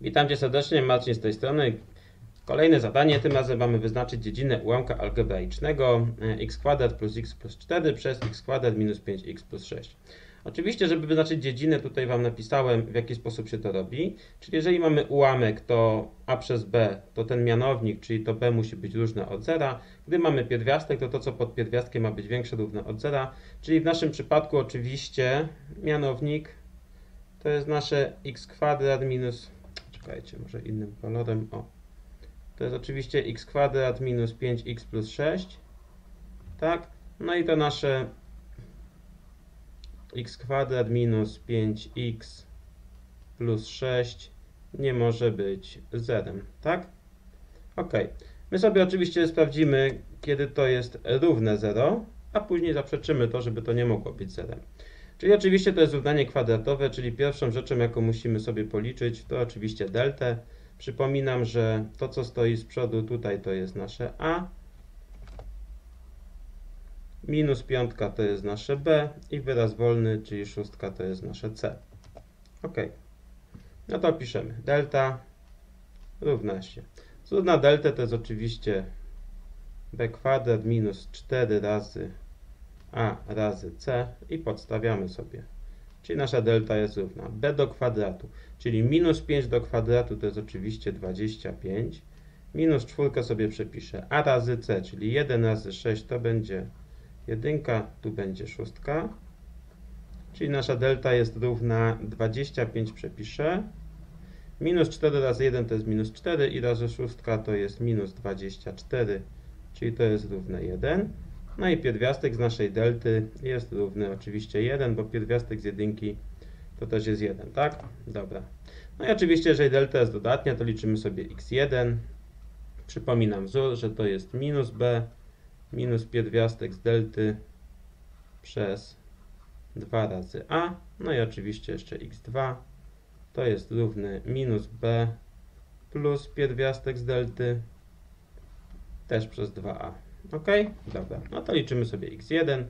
Witam Cię serdecznie, Marcin z tej strony. Kolejne zadanie, tym razem mamy wyznaczyć dziedzinę ułamka algebraicznego e, x kwadrat plus x plus 4 przez x kwadrat minus 5x plus 6. Oczywiście, żeby wyznaczyć dziedzinę, tutaj Wam napisałem, w jaki sposób się to robi. Czyli jeżeli mamy ułamek, to a przez b, to ten mianownik, czyli to b musi być różne od zera. Gdy mamy pierwiastek, to to, co pod pierwiastkiem ma być większe równe od zera. Czyli w naszym przypadku oczywiście mianownik to jest nasze x kwadrat minus, czekajcie, może innym kolorem, o. To jest oczywiście x kwadrat minus 5x plus 6, tak? No i to nasze x kwadrat minus 5x plus 6 nie może być zerem, tak? Ok. My sobie oczywiście sprawdzimy, kiedy to jest równe 0, a później zaprzeczymy to, żeby to nie mogło być zerem. Czyli oczywiście to jest równanie kwadratowe, czyli pierwszą rzeczą, jaką musimy sobie policzyć, to oczywiście deltę. Przypominam, że to, co stoi z przodu tutaj, to jest nasze a, minus piątka to jest nasze b i wyraz wolny, czyli szóstka to jest nasze c. Ok. No to piszemy delta równa się. Równa delta to jest oczywiście b kwadrat minus 4 razy a razy c i podstawiamy sobie. Czyli nasza delta jest równa b do kwadratu, czyli minus 5 do kwadratu to jest oczywiście 25. Minus 4 sobie przepiszę a razy c, czyli 1 razy 6 to będzie jedynka, tu będzie szóstka. Czyli nasza delta jest równa 25 przepiszę. Minus 4 razy 1 to jest minus 4 i razy szóstka to jest minus 24, czyli to jest równe 1. No i pierwiastek z naszej delty jest równy oczywiście 1, bo pierwiastek z jedynki to też jest 1, tak? Dobra. No i oczywiście, jeżeli delta jest dodatnia, to liczymy sobie x1. Przypominam wzór, że to jest minus b minus pierwiastek z delty przez 2 razy a. No i oczywiście jeszcze x2 to jest równy minus b plus pierwiastek z delty też przez 2a. Ok? Dobra. No to liczymy sobie x1.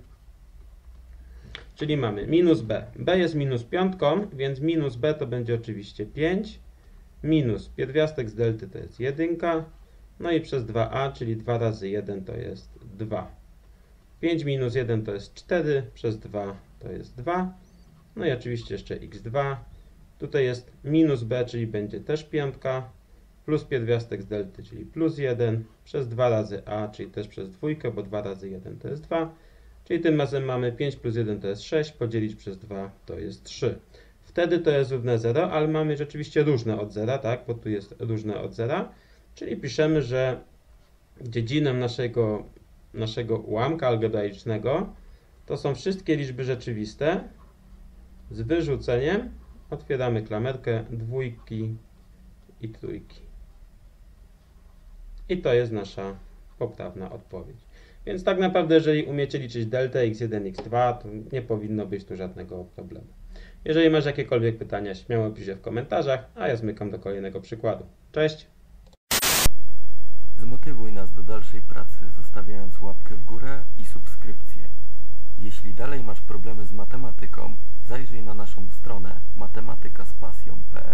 Czyli mamy minus b. b jest minus piątką, więc minus b to będzie oczywiście 5. Minus pierwiastek z delty to jest 1. No i przez 2a, czyli 2 razy 1 to jest 2. 5 minus 1 to jest 4, przez 2 to jest 2. No i oczywiście jeszcze x2. Tutaj jest minus b, czyli będzie też piątka plus pierwiastek z delty, czyli plus 1, przez 2 razy a, czyli też przez dwójkę, bo 2 razy 1 to jest 2. Czyli tym razem mamy 5 plus 1 to jest 6, podzielić przez 2 to jest 3. Wtedy to jest równe 0, ale mamy rzeczywiście różne od 0, tak, bo tu jest różne od 0. Czyli piszemy, że dziedziną naszego, naszego ułamka algebraicznego to są wszystkie liczby rzeczywiste z wyrzuceniem, otwieramy klamerkę, dwójki i trójki. I to jest nasza poprawna odpowiedź. Więc tak naprawdę, jeżeli umiecie liczyć delta x1, x2, to nie powinno być tu żadnego problemu. Jeżeli masz jakiekolwiek pytania, śmiało pisz je w komentarzach, a ja zmykam do kolejnego przykładu. Cześć! Zmotywuj nas do dalszej pracy, zostawiając łapkę w górę i subskrypcję. Jeśli dalej masz problemy z matematyką, zajrzyj na naszą stronę matematykaspasją.pl